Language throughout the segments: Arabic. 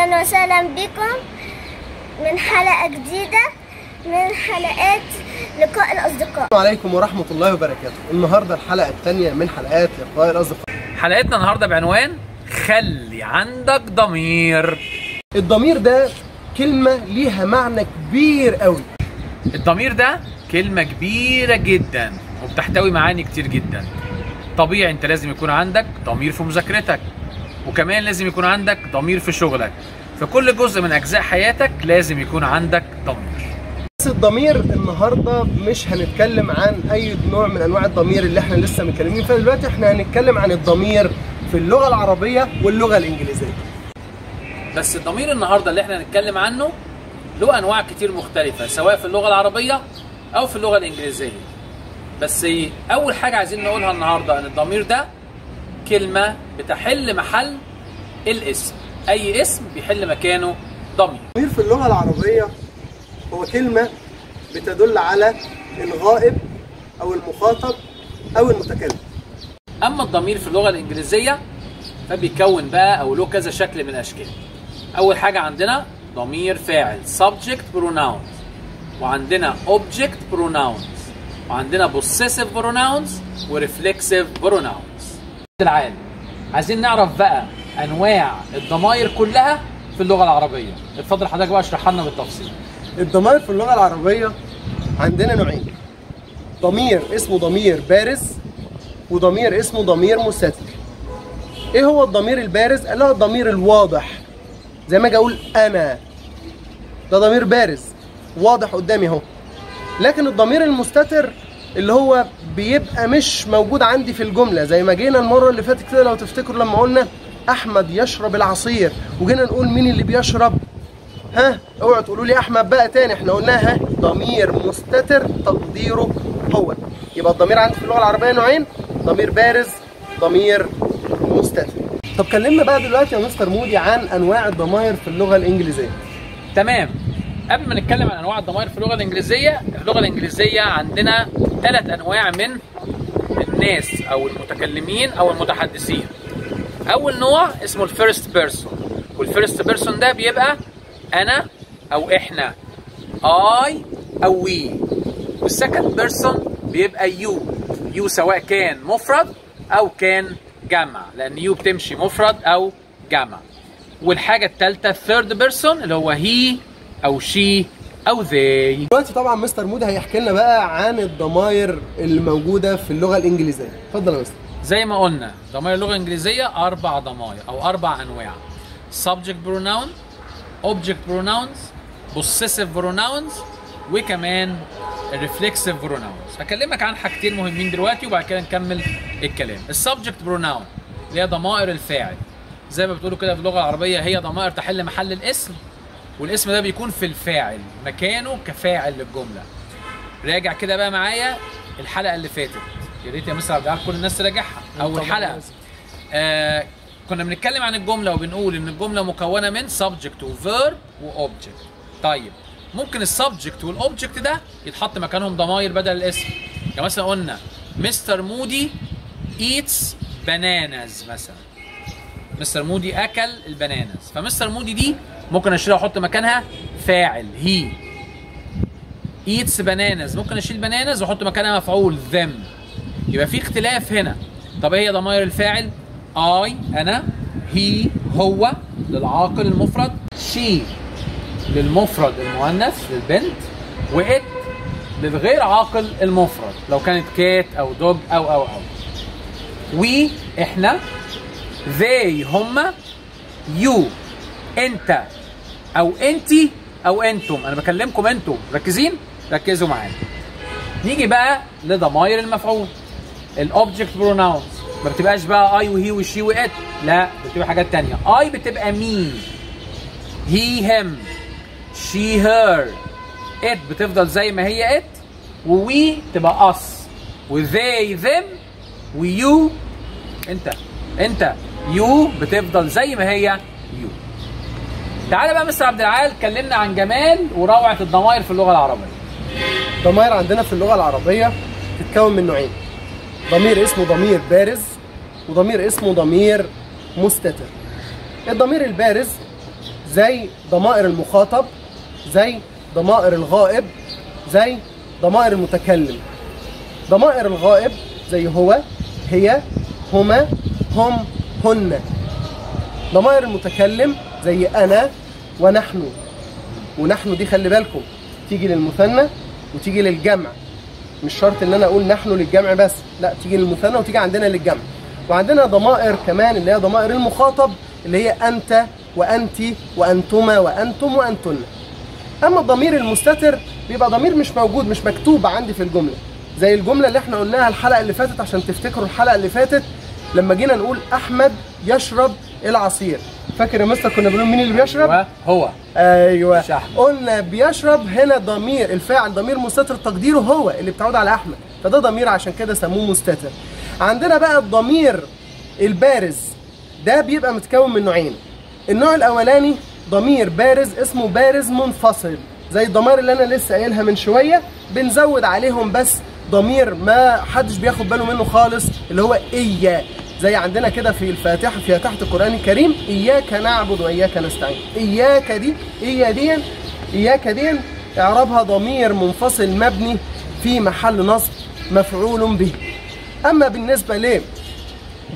أهلا وسهلا بكم من حلقة جديدة من حلقات لقاء الأصدقاء. السلام عليكم ورحمة الله وبركاته. النهاردة الحلقة الثانية من حلقات لقاء الأصدقاء. حلقتنا النهارده بعنوان خلي عندك ضمير. الضمير ده كلمة ليها معنى كبير قوي. الضمير ده كلمة كبيرة جدا وبتحتوي معاني كتير جدا. طبيعي أنت لازم يكون عندك ضمير في مذاكرتك. وكمان لازم يكون عندك ضمير في شغلك. في كل جزء من أجزاء حياتك لازم يكون عندك ضمير. بس الضمير النهاردة مش هنتكلم عن أي نوع من أنواع الضمير اللي إحنا لسه متكلمين فيها. دلوقتي إحنا هنتكلم عن الضمير في اللغة العربية واللغة الإنجليزية. بس الضمير النهارده اللي إحنا هنتكلم عنه له أنواع كتير مختلفة سواء في اللغة العربية أو في اللغة الإنجليزية. بس أول حاجة عايزين نقولها النهارده إن الضمير ده كلمة بتحل محل الاسم. أي اسم بيحل مكانه ضمير. الضمير في اللغة العربية هو كلمة بتدل على الغائب أو المخاطب أو المتكلم. أما الضمير في اللغة الإنجليزية فبيكون بقى أو له كذا شكل من الأشكال. أول حاجة عندنا ضمير فاعل subject pronouns وعندنا object pronouns. وعندنا possessive pronouns و reflexive pronouns. العالم. عايزين نعرف بقى أنواع الضمائر كلها في اللغة العربية. اتفضل حضرتك بقى اشرحها لنا بالتفصيل. الضمائر في اللغة العربية عندنا نوعين. ضمير اسمه ضمير بارز وضمير اسمه ضمير مستتر. إيه هو الضمير البارز؟ اللي هو الضمير الواضح. زي ما أجي أقول أنا. ده ضمير بارز. واضح قدامي اهو. لكن الضمير المستتر اللي هو بيبقى مش موجود عندي في الجملة. زي ما جينا المرة اللي فاتت كده لو تفتكروا لما قلنا أحمد يشرب العصير وجينا نقول مين اللي بيشرب؟ ها؟ اوعوا تقولوا لي أحمد بقى تاني. إحنا قلناها ضمير مستتر تقديره هو. يبقى الضمير عندي في اللغة العربية نوعين ضمير بارز ضمير مستتر. طب كلمنا بقى دلوقتي يا مستر مودي عن أنواع الضمائر في اللغة الإنجليزية. تمام. قبل ما نتكلم عن انواع الضمائر في اللغة الإنجليزية اللغة الإنجليزية عندنا ثلاث أنواع من الناس أو المتكلمين أو المتحدثين. أول نوع اسمه ال first person وال first person ده بيبقى أنا أو إحنا. I أو we وال second person بيبقى you you سواء كان مفرد أو كان جمع. لأن you بتمشي مفرد أو جمع. والحاجة الثالثه ال third person اللي هو he أو she أو they دلوقتي طبعا مستر مودي هيحكي لنا بقى عن الضمائر اللي موجوده في اللغة الإنجليزية. اتفضل يا مستر. زي ما قلنا ضمائر اللغة الإنجليزية أربع ضمائر أو أربع أنواع. Subject pronoun object pronouns possessive pronouns وكمان reflexive pronouns. هكلمك عن حاجتين مهمين دلوقتي وبعد كده نكمل الكلام. السبجكت pronoun اللي هي ضمائر الفاعل. زي ما بتقولوا كده في اللغة العربية هي ضمائر تحل محل الاسم. والاسم ده بيكون في الفاعل مكانه كفاعل للجملة. راجع كده بقى معايا الحلقة اللي فاتت. يا ريت يا مستر عبد كل الناس تراجعها. أول حلقة. آه كنا بنتكلم عن الجملة وبنقول إن الجملة مكونة من subject وverb وobject طيب ممكن ال subject وال object ده يتحط مكانهم ضماير بدل الاسم. يعني مثلا قلنا مستر مودي eats bananas مثلا. مستر مودي أكل ال bananas فمستر مودي دي ممكن اشيلها واحط مكانها. فاعل. he eats bananas. ممكن اشيل bananas واحط مكانها مفعول. them. يبقى في اختلاف هنا. طب إيه هي ضمائر الفاعل؟ I أنا. he هو. للعاقل المفرد. she للمفرد المؤنث. للبنت. و it للغير عاقل المفرد. لو كانت cat أو dog أو أو أو. we إحنا. they هما. you أنت. أو أنتي أو أنتم. أنا بكلمكم أنتم. مركزين ركزوا معايا. نيجي بقى لضمائر المفعول. ال object pronouns ما بتبقاش بقى I و he و she و it لا بتبقى حاجات تانية. I بتبقى me he him she her it بتفضل زي ما هي it و we تبقى us و they them و you انت. انت. you بتفضل زي ما هي you تعالى بقى مستر عبد العال كلمنا عن جمال وروعة الضمائر في اللغة العربية. ضمائر عندنا في اللغة العربية تتكون من نوعين. ضمير اسمه ضمير بارز وضمير اسمه ضمير مستتر. الضمير البارز زي ضمائر المخاطب زي ضمائر الغائب زي ضمائر المتكلم. ضمائر الغائب زي هو هي هما هم هن. ضمائر المتكلم زي أنا ونحن. ونحن دي خلي بالكم تيجي للمثنى وتيجي للجمع. مش شرط إن أنا أقول نحن للجمع بس لا تيجي للمثنى وتيجي عندنا للجمع. وعندنا ضمائر كمان اللي هي ضمائر المخاطب اللي هي أنت وأنت وأنتما وأنتم وأنتن. أما الضمير المستتر بيبقى ضمير مش موجود مش مكتوب عندي في الجملة. زي الجملة اللي إحنا قلناها الحلقة اللي فاتت عشان تفتكروا الحلقة اللي فاتت لما جينا نقول أحمد يشرب العصير. فاكر يا مستر كنا بنقول مين اللي بيشرب؟ هو أيوه. مش أحمد. قلنا بيشرب هنا ضمير الفاعل ضمير مستتر تقديره هو اللي بتعود على أحمد. فده ضمير عشان كده سموه مستتر. عندنا بقى الضمير البارز. ده بيبقى متكون من نوعين. النوع الأولاني ضمير بارز اسمه بارز منفصل زي الضمائر اللي أنا لسه قايلها من شوية. بنزود عليهم بس ضمير ما حدش بياخد باله منه خالص اللي هو اياه زي عندنا كده في الفاتحة في فاتحه القرآن الكريم إياك نعبد وإياك نستعين. إياك دي إيا دي إياك دي اعرابها ضمير منفصل مبني في محل نصب مفعول به. أما بالنسبة ل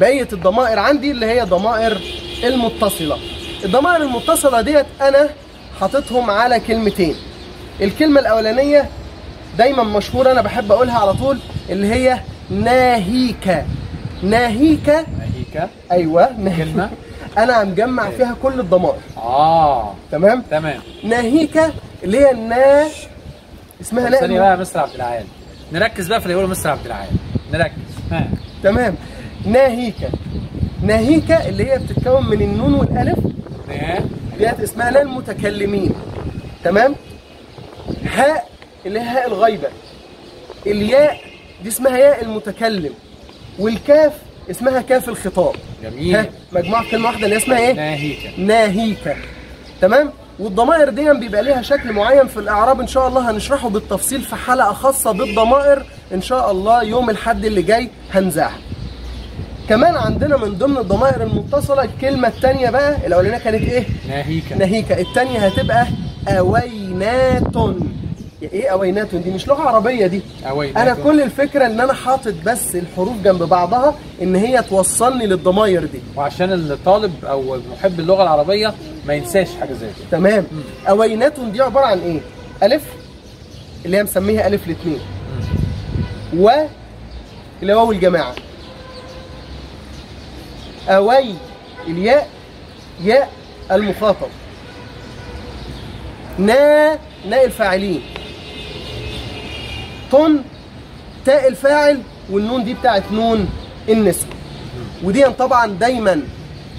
بقية الضمائر عندي اللي هي ضمائر المتصلة. الضمائر المتصلة ديت أنا حاططهم على كلمتين. الكلمة الأولانية دايما مشهورة أنا بحب أقولها على طول اللي هي ناهيك ناهيك ناهيك أيوه. ناهيك. كلمة؟ أنا مجمع فيها كل الضمائر. آه. تمام؟ تمام. ناهيك اللي هي النا اسمها ثانية نا بقى يا مستر عبد العال. نركز بقى في اللي يقوله مستر عبد العال. نركز. ها. تمام. ناهيك ناهيك اللي هي بتتكون من النون والألف. ديت اسمها لا المتكلمين. تمام؟ هاء اللي هي هاء الغيبة. الياء دي اسمها ياء المتكلم والكاف اسمها كاف الخطاب. ها جميل مجموعة كلمة واحدة اللي اسمها إيه؟ ناهيك ناهيك تمام؟ والضمائر دي بيبقى ليها شكل معين في الإعراب إن شاء الله هنشرحه بالتفصيل في حلقة خاصة بالضمائر. إن شاء الله يوم الحد اللي جاي هنذاعها كمان عندنا من ضمن الضمائر المتصلة الكلمة الثانية بقى الأولانية كانت إيه؟ ناهيك ناهيك الثانية هتبقى اوينات إيه اوينات دي؟ مش لغة عربية دي. أوينات. أنا كل الفكرة إن أنا حاطط بس الحروف جنب بعضها إن هي توصلني للضمائر دي. وعشان الطالب أو محب اللغة العربية ما ينساش حاجة زي كده تمام. اوينات دي عبارة عن إيه؟ ألف اللي هي مسميها ألف الاثنين و اللي هو الجماعه أوي الياء ياء المخاطب. نا ناء الفاعلين. طن تاء الفاعل والنون دي بتاعت نون النسب. ودي طبعا دايما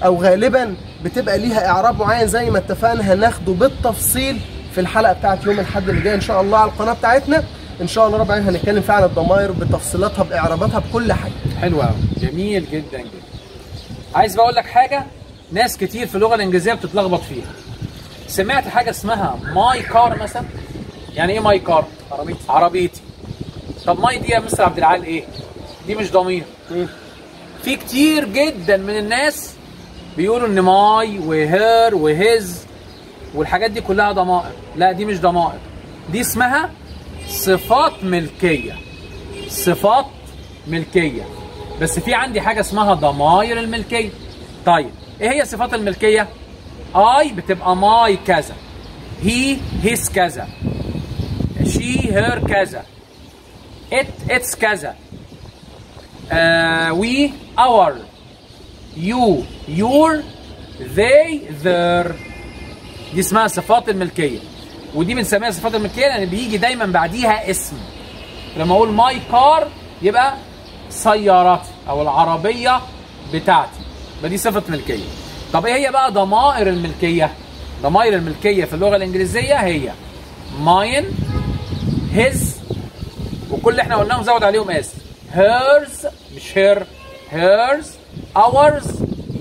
أو غالبا بتبقى ليها إعراب معين زي ما اتفقنا هناخده بالتفصيل في الحلقة بتاعت يوم الأحد اللي جاي إن شاء الله على القناة بتاعتنا. إن شاء الله رب العالمين هنتكلم فيها عن الضمائر بتفصيلاتها بإعراباتها بكل حاجة. حلو قوي جميل جدا جدا. عايز بقول لك حاجة؟ ناس كتير في اللغة الإنجليزية بتتلخبط فيها. سمعت حاجة اسمها my car مثلا؟ يعني إيه my car؟ عربيتي. عربيتي. طب my دي يا مستر عبد العال إيه؟ دي مش ضمير. في كتير جدا من الناس بيقولوا إن my و her و his والحاجات دي كلها ضمائر. لا دي مش ضمائر. دي اسمها صفات ملكية. صفات ملكية. بس في عندي حاجة اسمها ضمائر الملكية. طيب إيه هي صفات الملكية؟ I بتبقى my كذا. he his كذا. she her كذا. it its كذا. we our you your they their. دي اسمها صفات الملكية. ودي بنسميها صفات الملكية لأن بيجي دايما بعديها اسم. لما أقول my car يبقى سيارتي أو العربية بتاعتي. يبقى دي صفة ملكية. طب إيه هي بقى ضمائر الملكية؟ ضمائر الملكية في اللغة الإنجليزية هي mine his وكل اللي إحنا قلناهم زود عليهم s hers مش her hers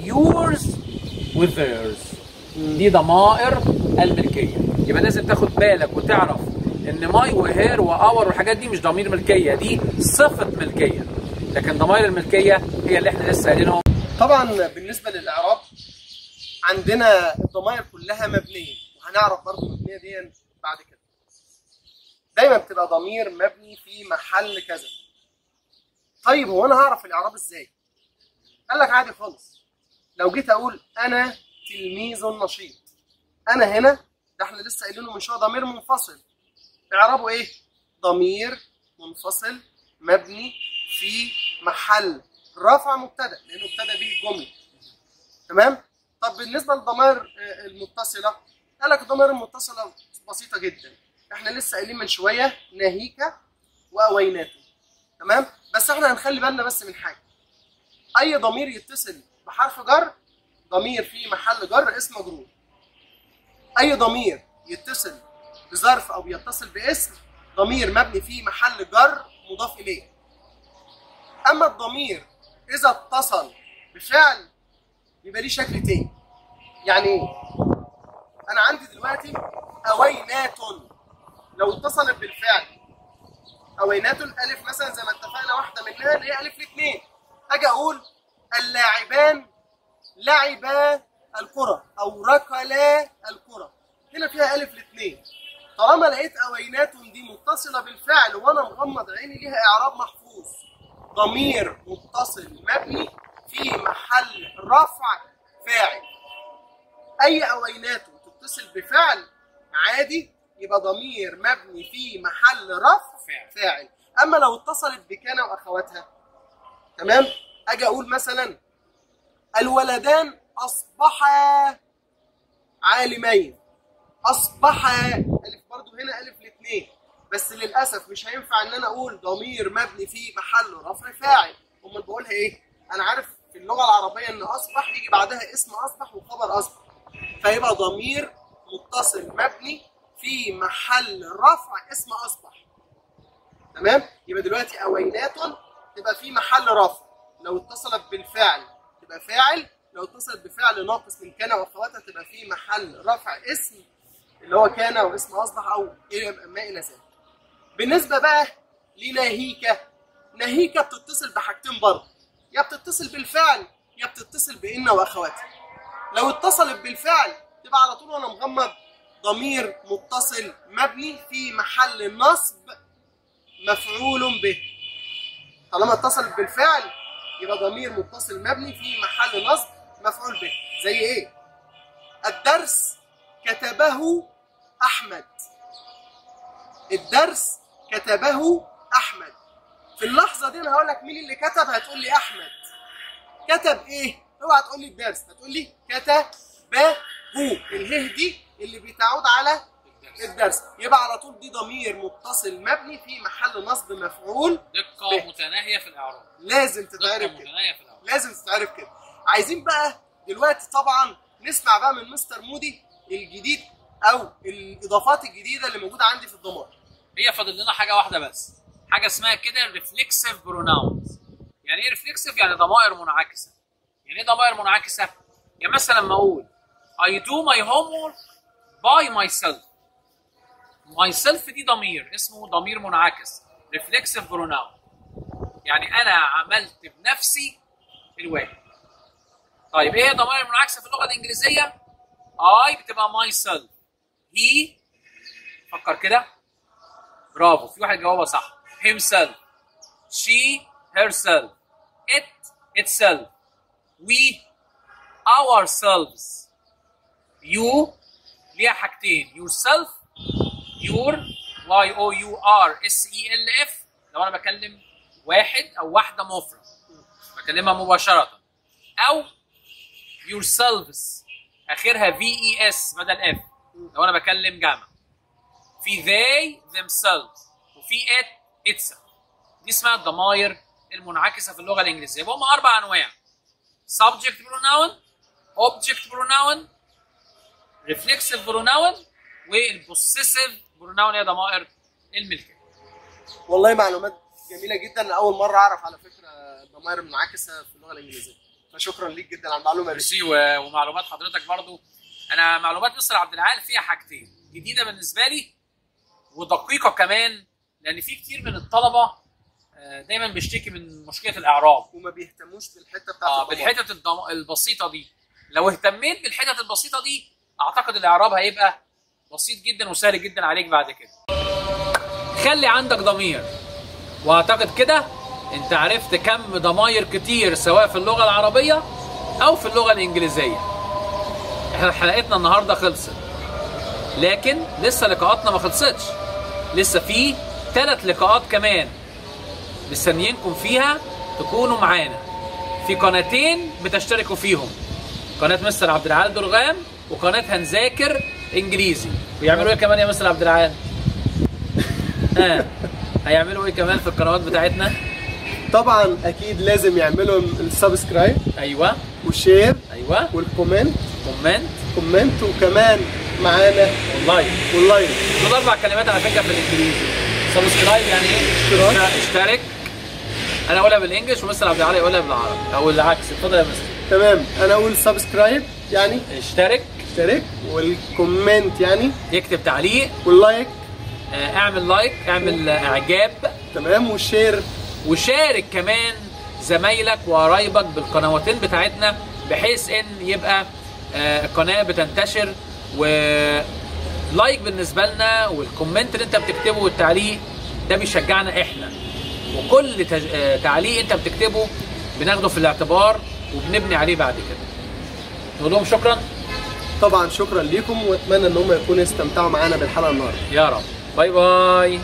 yours with theirs. دي ضمائر الملكية. يبقى لازم تاخد بالك وتعرف إن my و her و our والحاجات دي مش ضمير ملكية دي صفة ملكية. لكن ضمائر الملكية هي اللي إحنا لسه قايلينهم. طبعا بالنسبة للإعراب عندنا الضمائر كلها مبنية. وهنعرف برضو مبنية دي بعد كده. دايما بتبقى ضمير مبني في محل كذا. طيب هو أنا هعرف الإعراب إزاي؟ قال لك عادي خالص. لو جيت أقول أنا تلميذ نشيط. أنا هنا ده إحنا لسه قايلينه من شوية ضمير منفصل. إعرابه إيه؟ ضمير منفصل مبني في محل. رفع مبتدأ لأنه ابتدى به الجمله تمام؟ طب بالنسبة للضمائر آه، المتصلة قال لك الضمائر المتصلة بسيطة جدا. إحنا لسه قايلين من شوية ناهيك واويناته تمام؟ بس إحنا هنخلي بالنا بس من حاجة. أي ضمير يتصل بحرف جر ضمير في محل جر اسم مجرور أي ضمير يتصل بظرف أو يتصل باسم ضمير مبني في محل جر مضاف إليه. أما الضمير إذا اتصل بفعل يبقى ليه شكل تاني. يعني إيه أنا عندي دلوقتي اوينات لو اتصلت بالفعل. أوينات الألف مثلا زي ما اتفقنا واحدة منها اللي هي ألف الاثنين أجي أقول اللاعبان لعبا الكرة أو ركلا الكرة. هنا فيها ألف الاثنين طالما لقيت أوينات دي متصلة بالفعل وأنا مغمض عيني ليها إعراب محفوظ ضمير متصل مبني في محل رفع فاعل. أي أوينات تتصل بفعل عادي يبقى ضمير مبني في محل رفع. فاعل. أما لو اتصلت بكان وأخواتها. تمام؟ أجي أقول مثلا الولدان أصبحا عالمين. أصبحا ألف برضو هنا ألف الاثنين بس للأسف مش هينفع إن أنا أقول ضمير مبني في محل رفع فاعل. أمال بقولها إيه؟ أنا عارف في اللغة العربية إن أصبح يجي بعدها اسم أصبح وخبر أصبح. فيبقى ضمير متصل مبني في محل رفع اسم أصبح. تمام؟ يبقى دلوقتي اوينات تبقى في محل رفع. لو اتصلت بالفعل تبقى فاعل لو اتصلت بفعل ناقص من كان وأخواتها تبقى في محل رفع اسم اللي هو كان واسم أصبح أو إلى- ما إلى ذلك. بالنسبة بقى لناهيك. ناهيك بتتصل بحاجتين برضه. يا بتتصل بالفعل يا بتتصل بإن وأخواتها. لو اتصلت بالفعل تبقى على طول وأنا مغمض. ضمير متصل مبني في محل نصب مفعول به. طالما اتصلت بالفعل يبقى ضمير متصل مبني في محل نصب مفعول به. زي إيه؟ الدرس كتبه أحمد. الدرس كتبه أحمد. في اللحظة دي أنا هقول لك مين اللي كتب هتقول لي أحمد. كتب إيه؟ اوعى تقول لي الدرس هتقول لي كتبه اله دي اللي بتعود على الدرس. يبقى على طول دي ضمير متصل مبني في محل نصب مفعول دقة. متناهية في الإعراب. لازم تتعرف كده. متناهية في الإعراب. لازم تتعرف كده. عايزين بقى دلوقتي طبعا نسمع بقى من مستر مودي الجديد أو الإضافات الجديدة اللي موجودة عندي في الضمائر هي فاضل لنا حاجة واحدة بس. حاجة اسمها كده reflexive pronouns يعني إيه reflexive يعني ضمائر منعكسة. يعني إيه ضمائر منعكسة؟ يعني مثلا لما أقول I do my homework by myself. Myself دي ضمير اسمه ضمير منعكس ريفلكسيف بروناون يعني أنا عملت بنفسي الواجب طيب إيه الضمائر المنعكسه في اللغة الإنجليزية؟ I بتبقى myself. He فكر كده. برافو في واحد جاوبها صح. Himself. She herself. It itself. We ourselves. You ليها حاجتين. yourself your y o u r s e l f. لو أنا بكلم واحد أو واحدة مفرد بكلمها مباشرة. أو yourselves. آخرها v e s بدل f. لو أنا بكلم جمع. في they themselves. وفي it itself. دي اسمها الضمائر المنعكسة في اللغة الإنجليزية. هم أربع أنواع. Subject pronoun object pronoun reflexive pronoun والpossessive pronoun هي ضمائر الملكيه والله معلومات جميلة جدا. أول مرة أعرف على فكرة الضمائر المنعكسه في اللغة الإنجليزية. فشكرا ليك جدا على المعلومة دي. ميرسي ومعلومات حضرتك برضو. أنا معلومات مستر عبد العال فيها حاجتين جديدة بالنسبة لي ودقيقة كمان لأن في كتير من الطلبة آه، دايما بيشتكي من مشكلة الإعراب. وما بيهتموش بالحتة بتاعت آه. بالحتت. البسيطة دي. لو اهتميت بالحتت البسيطة دي أعتقد الإعراب هيبقى بسيط جدا وسهل جدا عليك بعد كده. خلي عندك ضمير. وأعتقد كده أنت عرفت كم ضماير كتير سواء في اللغة العربية أو في اللغة الإنجليزية. إحنا حلقتنا النهارده خلصت. لكن لسه لقاءاتنا ما خلصتش. لسه في ثلاث لقاءات كمان مستنيينكم فيها تكونوا معانا. في قناتين بتشتركوا فيهم. قناة مستر عبد العال درغام وقناة هنذاكر إنجليزي. بيعملوا إيه كمان يا مستر عبد العال؟ ها هيعملوا إيه كمان في القنوات بتاعتنا؟ طبعا أكيد لازم يعملوا ال subscribe. أيوه. وال share. أيوه. وال comment. comment. comment. وكمان معانا وال like وال like دول أربع كلمات على فكرة في الإنجليزي. سبسكرايب يعني إيه؟ اشتراك. اشترك. أنا أقولها بال English ومستر عبد العال يقولها بالعربي. أو العكس. اتفضل يا مستر. تمام. أنا أقول subscribe يعني اشترك. اشترك وال comment يعني يكتب تعليق. وال like آه، اعمل like اعمل اعجاب. تمام وال share وشارك كمان زمايلك وقرايبك بالقنواتين بتاعتنا بحيث إن يبقى آه، القناه بتنتشر. و like بالنسبة لنا وال comment اللي انت بتكتبه والتعليق ده بيشجعنا إحنا. وكل تج... آه، تعليق انت بتكتبه بناخده في الاعتبار وبنبني عليه بعد كده. نقول لهم شكرا. طبعا شكرا ليكم وأتمنى إن هم يكونوا استمتعوا معانا بالحلقة النهارده. يا رب. bye bye.